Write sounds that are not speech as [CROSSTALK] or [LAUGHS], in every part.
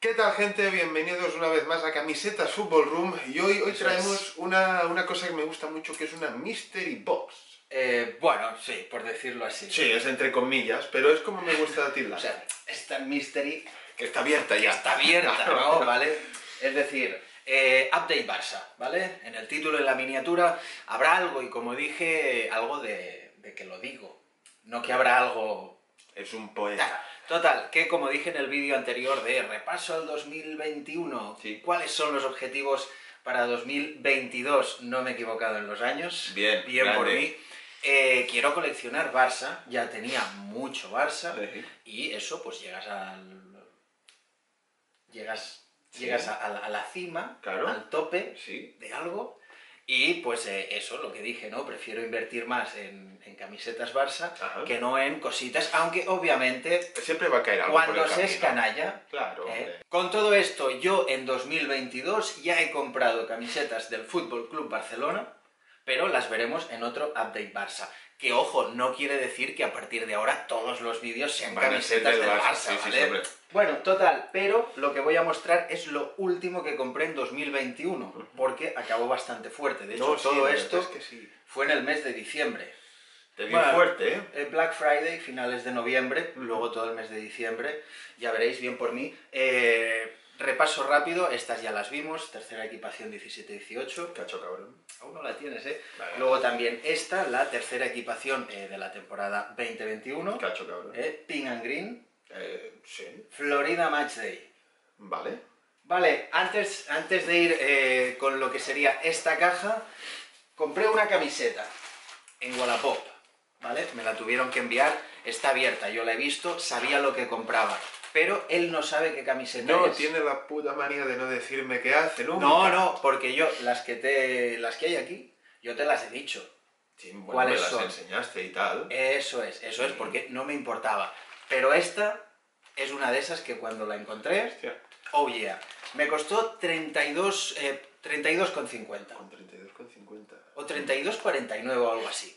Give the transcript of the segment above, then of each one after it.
¿Qué tal gente? Bienvenidos una vez más a Camisetas Football Room y hoy, hoy traemos una, una cosa que me gusta mucho que es una Mystery Box. Eh, bueno, sí, por decirlo así. Sí, es entre comillas, pero es como me gusta O tildarla. sea, esta mystery que está abierta ya. está abierta, [LAUGHS] ¿no? ¿Vale? Es decir, eh, Update Barça, ¿vale? En el título, en la miniatura, habrá algo, y como dije, algo de, de que lo digo. No que habrá algo... Es un poeta. Total, que como dije en el vídeo anterior de repaso al 2021, Sí. ¿cuáles son los objetivos para 2022? No me he equivocado en los años. Bien, Bien por mí. Eh, quiero coleccionar Barça, ya tenía mucho Barça, Sí. y eso, pues llegas al. Llegas, Sí. llegas a, a la- a la cima, Claro. al tope Sí. de algo, y pues eh, eso, lo que dije, ¿no? Prefiero invertir más en, en camisetas Barça Ajá. que no en cositas, aunque obviamente Siempre va a caer algo por cuando el se es canalla. Claro, ¿eh? Con todo esto, yo en 2022 ya he comprado camisetas del Fútbol Club Barcelona, pero las veremos en otro Update Barça. Que ojo, no quiere decir que a partir de ahora todos los vídeos sean Van camisetas del del Barça, Barça, sí, sí, ¿vale? hombre. Bueno, total, pero lo que voy a mostrar es lo último que compré en 2021, porque acabó bastante fuerte. De hecho, No, sí, todo esto verdad es que sí. fue en el mes de diciembre. Te vi Bueno, fuerte, ¿eh? El Black Friday, finales de noviembre, luego todo el mes de diciembre, ya veréis bien por mí. Eh, repaso rápido, estas ya las vimos, tercera equipación 17-18, Cacho cabrón. aún no la tienes, ¿eh? Vale. Luego también esta, la tercera equipación eh, de la temporada 2021, Cacho cabrón. eh, Pink and Green, Eh, sí. Florida Match Day. Vale. Vale, antes, antes de ir eh, con lo que sería esta caja, compré una camiseta en Wallapop, ¿vale? Me la tuvieron que enviar, está abierta, yo la he visto, sabía lo que compraba, pero él no sabe qué camiseta No es. tiene la puta manía de no decirme qué hace, ¿no? No, no, porque yo, las que te, las que hay aquí, yo te las he dicho. Sí, bueno, ¿Cuáles me las son? enseñaste y tal. Eso es, eso es, porque no me importaba. Pero esta es una de esas que cuando la encontré, Hostia, oh yeah, me costó 32, eh, 32,50. con 32,50. o 32,49 o algo así.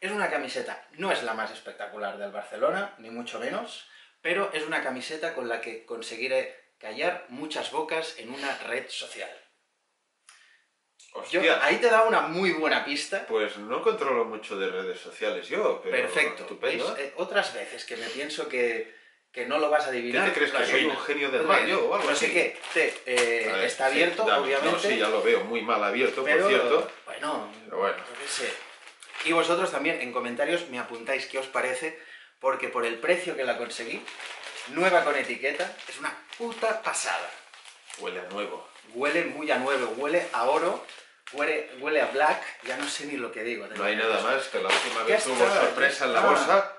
Es una camiseta, no es la más espectacular del Barcelona, ni mucho menos, pero es una camiseta con la que conseguiré callar muchas bocas en una red social. Yo, ahí te da una muy buena pista. pues no controlo mucho de redes sociales yo, pero Perfecto. estupendo. ¿Veis? Eh, otras veces que me pienso que, que no lo vas a ¿Qué adivinar. te crees que soy un genio del Hombre, rayo o algo así? qué, te, eh, ver, está sí, abierto, dame. obviamente. No, sí, ya lo veo muy mal abierto, Pero, por cierto. bueno, Pero bueno. yo qué sé. Y vosotros también en comentarios me apuntáis qué os parece, porque por el precio que la conseguí, nueva con etiqueta, es una puta pasada. Huele a nuevo. Huele muy a nuevo, huele a oro, huele, huele a black, ya no sé ni lo que digo. No hay nada más que la última vez hubo sorpresa en la bolsa.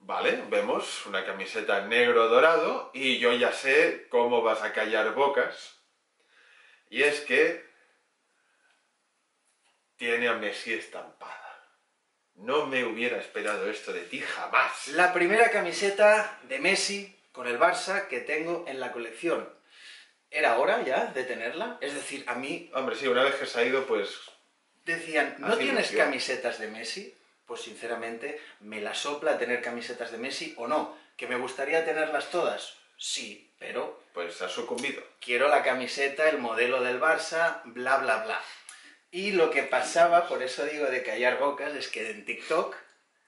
Vale, vemos una camiseta negro dorado y yo ya sé cómo vas a callar bocas. Y es que tiene a Messi estampada. No me hubiera esperado esto de ti jamás. La primera camiseta de Messi con el Barça que tengo en la colección. ¿Era hora ya de tenerla? Es decir, a mí Hombre, sí, una vez que se ha ido, pues Decían, ¿no tienes ilusión. camisetas de Messi? Pues sinceramente, ¿me la sopla tener camisetas de Messi o no? ¿Que me gustaría tenerlas todas? Sí, pero pues ha sucumbido. quiero la camiseta, el modelo del Barça, bla, bla, bla. Y lo que pasaba, por eso digo de callar bocas, es que en TikTok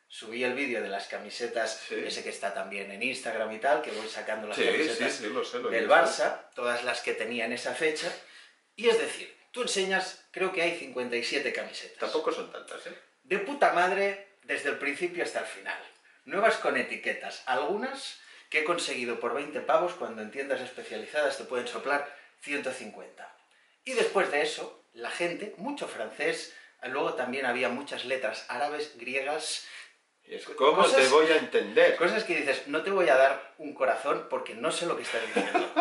subí el vídeo de las camisetas, Sí. ese que está también en Instagram y tal, que voy sacando las Sí, camisetas sí, lo sé, lo del. Barça, todas las que tenía en esa fecha, y es decir, tú enseñas, creo que hay 57 camisetas. Tampoco son tantas, ¿eh? De puta madre desde el principio hasta el final. Nuevas con etiquetas, algunas que he conseguido por 20 pavos cuando en tiendas especializadas te pueden soplar 150. Y después de eso, la gente, mucho francés, luego también había muchas letras árabes, griegas, es ¿Cómo Cosas- te voy a entender? Cosas que dices, no te voy a dar un corazón porque no sé lo que estás diciendo.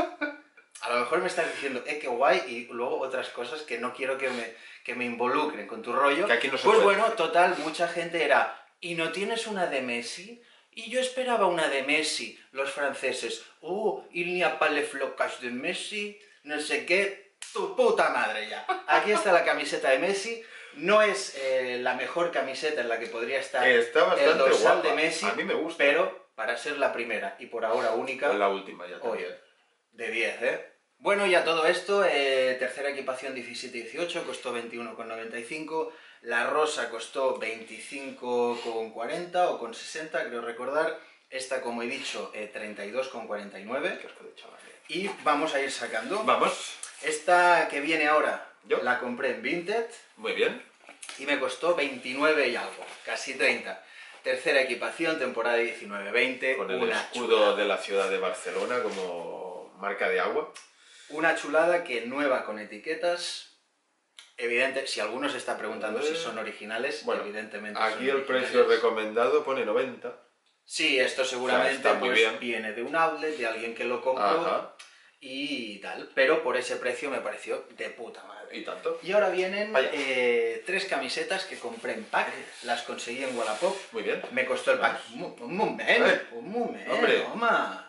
A lo mejor me estás diciendo, eh, qué guay, y luego otras cosas que no quiero que me, que me involucren con tu rollo. Que aquí no se pues puede. bueno, total, mucha gente era, ¿y no tienes una de Messi? Y yo esperaba una de Messi, los franceses, oh, il n'y a pas les flocage de Messi, no sé qué, tu puta madre ya. Aquí está la camiseta de Messi, no es eh, la mejor camiseta en la que podría estar Está el dorsal guapa. de Messi, A mí me gusta. pero para ser la primera y por ahora única, La última ya Oye. también. de 10, ¿eh? Bueno, ya todo esto, eh, tercera equipación 17-18, costó 21,95. La rosa costó 25,40 o con 60, creo recordar. Esta, como he dicho, eh, 32,49. Qué asco de chaval. eh. Y vamos a ir sacando. Vamos. Esta que viene ahora, Yo. la compré en Vinted Muy bien. y me costó 29 y algo, casi 30. Tercera equipación, temporada 19-20. Con el escudo chulada. de la ciudad de Barcelona como marca de agua. Una chulada que nueva con etiquetas. Evidente, si alguno se está preguntando si son originales, Bueno, evidentemente. son Aquí el precio recomendado pone 90. Sí, esto seguramente pues, viene de un outlet, de alguien que lo compró Ajá. Y tal. Pero por ese precio me pareció de puta madre. Y tanto. Y ahora vienen eh, tres camisetas que compré en pack, las conseguí en Wallapop. Muy bien. Me costó el pack. Un, un momento, Eh. un momento, Hombre. toma.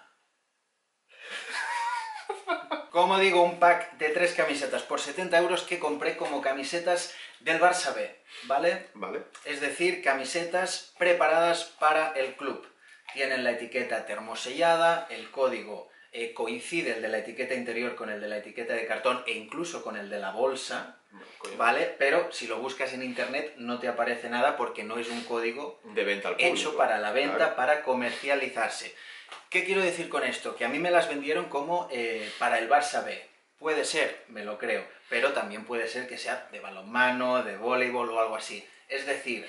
Como digo, un pack de tres camisetas por 70 euros que compré como camisetas del Barça B, ¿vale? Vale. Es decir, camisetas preparadas para el club. Tienen la etiqueta termosellada, el código eh, coincide el de la etiqueta interior con el de la etiqueta de cartón e incluso con el de la bolsa. ¿vale? Pero si lo buscas en internet no te aparece nada porque no es un código De venta al público. hecho para la venta, Claro. para comercializarse. ¿Qué quiero decir con esto? Que a mí me las vendieron como eh, para el Barça B. Puede ser, me lo creo, pero también puede ser que sea de balonmano, de voleibol o algo así. Es decir,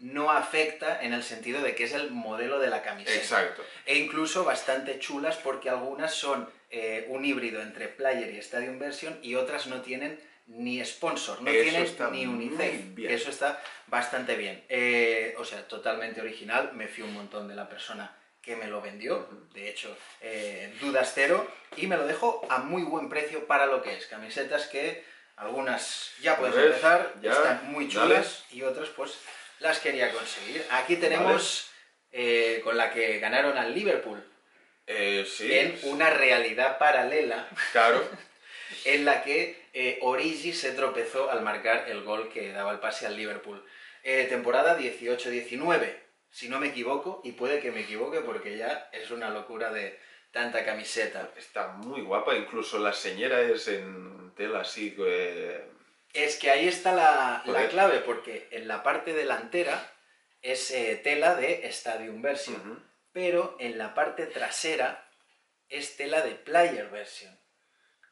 no afecta en el sentido de que es el modelo de la camiseta. Exacto. E incluso bastante chulas porque algunas son eh, un híbrido entre player y stadium version y otras no tienen ni sponsor, no tienen ni UNICEF. Eso está bastante bien. Eh, o sea, totalmente original. Me fío un montón de la persona que me lo vendió. De hecho, eh, dudas cero. Y me lo dejo a muy buen precio para lo que es. Camisetas que algunas ya puedes ver, empezar, ya, están muy dale. chulas y otras pues las quería conseguir. Aquí tenemos eh, con la que ganaron al Liverpool Eh, sí. en una realidad paralela Claro. [LAUGHS] en la que eh, Origi se tropezó al marcar el gol que daba el pase al Liverpool. Eh, temporada 18-19, si no me equivoco, y puede que me equivoque porque ya es una locura de tanta camiseta. Está muy guapa. Incluso la señora es en tela así. eh, Es que ahí está la, la clave, porque en la parte delantera es eh, tela de Stadium Version, pero en la parte trasera es tela de Player Version.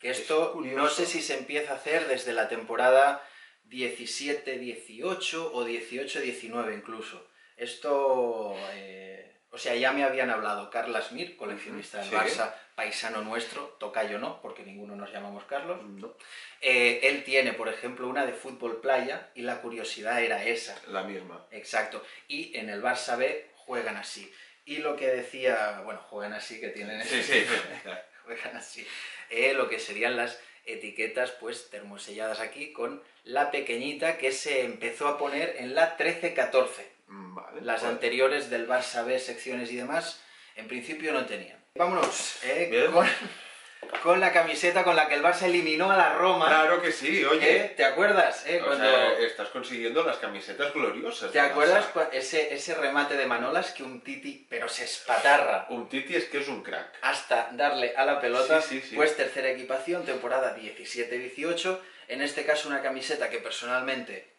Que Es esto no sé si se empieza a hacer desde la temporada 17-18 o 18-19 incluso. Esto, eh, o sea, ya me habían hablado Carlas Mir, coleccionista del Sí. Barça, paisano nuestro, tocayo no, porque ninguno nos llamamos Carlos. No, Eh, él tiene, por ejemplo, una de fútbol playa y la curiosidad era esa. la misma. Exacto. Y en el Barça B juegan así. Y lo que decía, bueno, juegan así, que tienen Sí, [LAUGHS] sí. juegan así. Eh, lo que serían las etiquetas, pues, termoselladas aquí con la pequeñita que se empezó a poner en la 13-14. Vale. Las Bueno, anteriores del Barça B, secciones y demás, en principio no tenían. Vámonos eh, Bien. con, con la camiseta con la que el Barça eliminó a la Roma. Claro que sí, ¿Eh? oye. ¿Te acuerdas? eh, O cuando... sea, estás consiguiendo las camisetas gloriosas. ¿Te acuerdas ese, ese remate de Manolas que un Titi, pero se espatarra Un Titi es que es un crack. hasta darle a la pelota? Sí, sí, sí. Pues tercera equipación, temporada 17-18. En este caso una camiseta que personalmente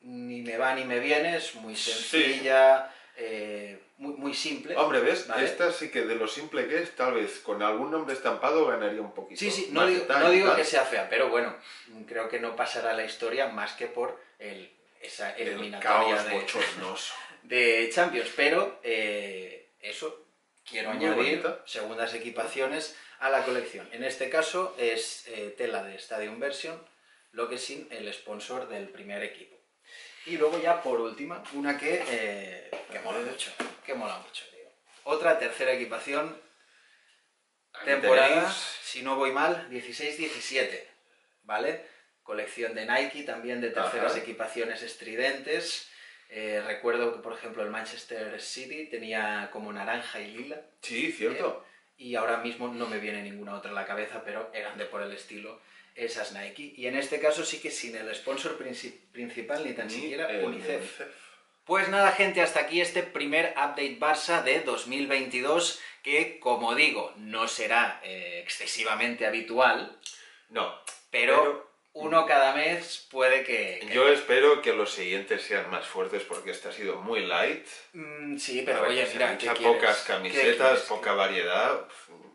ni me va ni me viene, es muy sencilla, eh, muy, muy simple. Hombre, ¿ves? Vale. Esta sí que de lo simple que es, tal vez con algún nombre estampado ganaría un poquito. Sí, sí, no digo, detalle, no digo tal. que sea fea, pero bueno, creo que no pasará la historia más que por el, esa El eliminatoria caos de, [LAUGHS] de Champions, pero eh, eso quiero Muy añadir bonita. segundas equipaciones a la colección. En este caso es eh, tela de Stadium Version, lo que sin el sponsor del primer equipo. Y luego ya por última, una que, eh, que mola mucho, que mola mucho, tío. Otra tercera equipación, Aquí temporada, tenéis si no voy mal, 16-17, ¿vale? Colección de Nike, también de terceras Ajá. equipaciones estridentes. Eh, recuerdo que, por ejemplo, el Manchester City tenía como naranja y lila. Sí, cierto. Y ahora mismo no me viene ninguna otra a la cabeza, pero eran de por el estilo esas Nike. Y en este caso sí que sin el sponsor princi- principal, ni tan Ni siquiera UNICEF. UNICEF. Pues nada, gente, hasta aquí este primer update Barça de 2022, que, como digo, no será eh, excesivamente habitual, No, pero, Pero- uno cada mes puede que... que- yo espero que los siguientes sean más fuertes porque este ha sido muy light. Mm, sí, pero oye, mira, ¿qué quieres? pocas ¿Qué camisetas, poca variedad,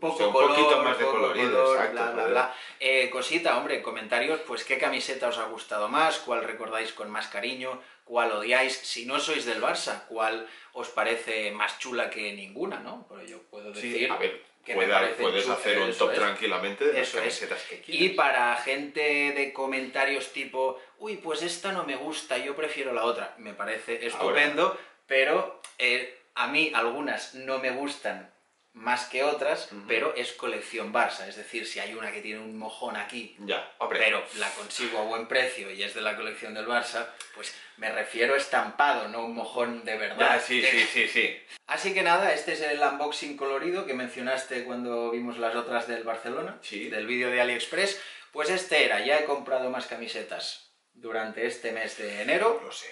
Poco o sea, un color, poquito más de poco colorido, color, exacto. bla, bla, bla. Eh, cosita, hombre, comentarios, pues qué camiseta os ha gustado más, cuál recordáis con más cariño, cuál odiáis. Si no sois del Barça, cuál os parece más chula que ninguna, ¿no? Pero yo puedo Sí, decir a ver, que puede- me puedes hacer un top es. tranquilamente de las es. camisetas que Y quieras. para gente de comentarios tipo, uy, pues esta no me gusta, yo prefiero la otra, me parece estupendo, pero eh, a mí algunas no me gustan más que otras, pero es colección Barça, es decir, si hay una que tiene un mojón aquí, Ya, hombre. pero la consigo a buen precio y es de la colección del Barça, pues me refiero estampado, no un mojón de verdad. Ya, sí, sí, sí, sí. Así que nada, este es el unboxing colorido que mencionaste cuando vimos las otras del Barcelona, Sí. del vídeo de AliExpress. Pues este era, ya he comprado más camisetas durante este mes de enero. Lo sé.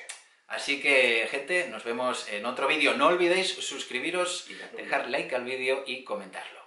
Así que, gente, nos vemos en otro vídeo. No olvidéis suscribiros, dejar like al vídeo y comentarlo.